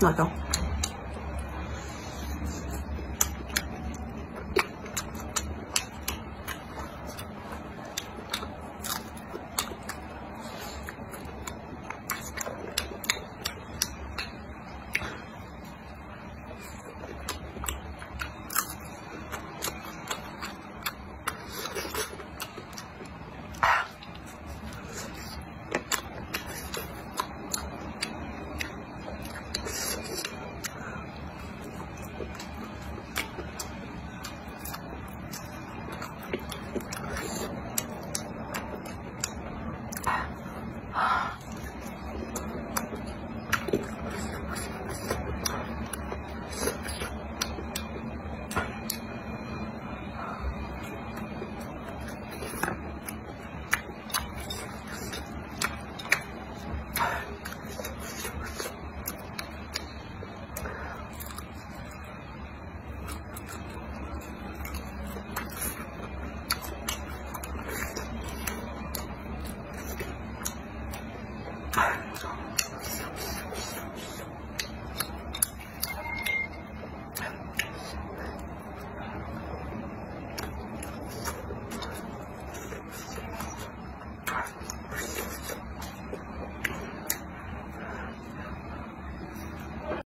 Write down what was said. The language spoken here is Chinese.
辣椒。